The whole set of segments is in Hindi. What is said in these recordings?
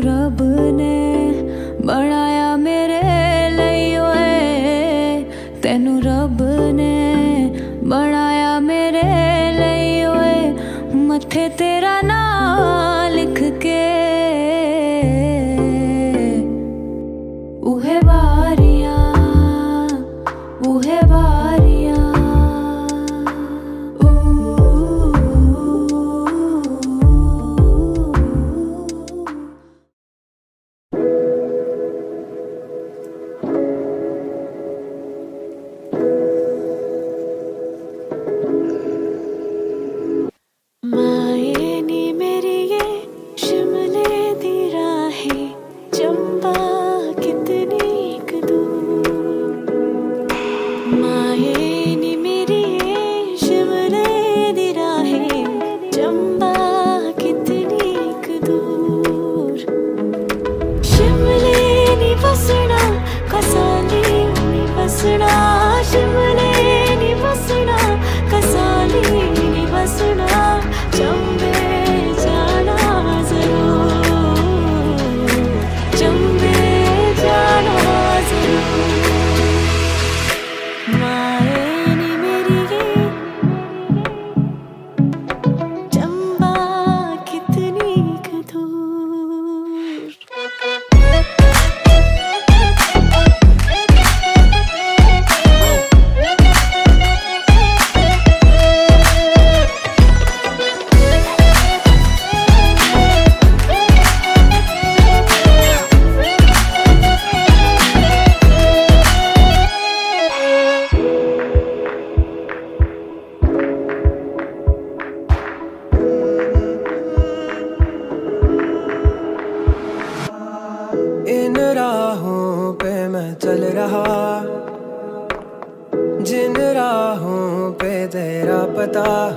रब ने बनाया मेरे लिए तेनु रब ने बनाया मेरे लिए ओए मथे तेरा नाम लिख के उहे बारियाँ, उहे बार पे मैं चल रहा। जिन राहों पे तेरा पता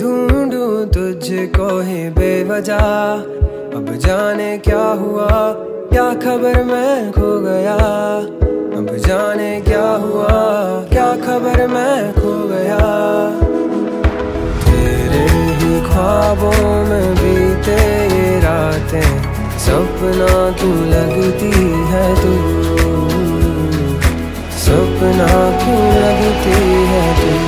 ढूंढूं तुझको ही बेवजह। अब जाने क्या हुआ? क्या खबर मैं खो गया? अब जाने क्या हुआ? क्या खबर मैं खो गया? तेरे ही ख्वाबों में बीते रातें। सपना तू लगती है तू? सपना तू लगती है तू?